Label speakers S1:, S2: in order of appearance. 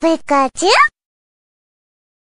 S1: Пикачу